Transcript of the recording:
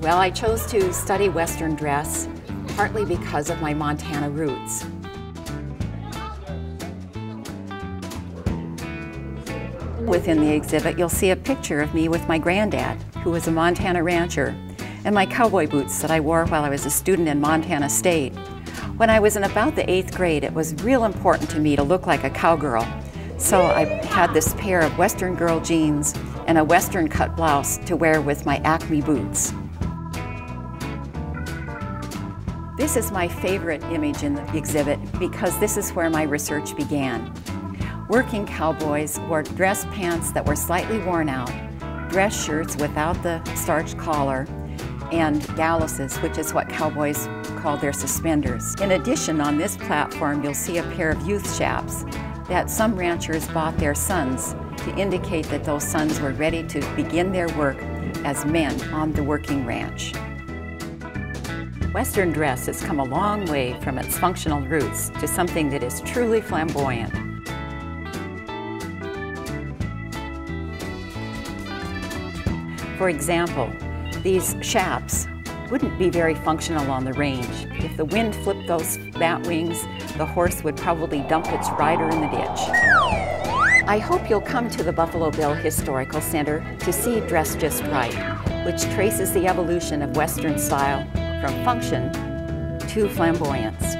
Well, I chose to study Western dress partly because of my Montana roots. Within the exhibit, you'll see a picture of me with my granddad, who was a Montana rancher, and my cowboy boots that I wore while I was a student in Montana State. When I was in about the eighth grade, it was real important to me to look like a cowgirl. So I had this pair of Western girl jeans and a Western cut blouse to wear with my Acme boots. This is my favorite image in the exhibit because this is where my research began. Working cowboys wore dress pants that were slightly worn out, dress shirts without the starched collar, and galluses, which is what cowboys call their suspenders. In addition, on this platform, you'll see a pair of youth chaps that some ranchers bought their sons to indicate that those sons were ready to begin their work as men on the working ranch. Western dress has come a long way from its functional roots to something that is truly flamboyant. For example, these chaps wouldn't be very functional on the range. If the wind flipped those bat wings, the horse would probably dump its rider in the ditch. I hope you'll come to the Buffalo Bill Historical Center to see Dressed Just Right, which traces the evolution of Western style from function to flamboyance.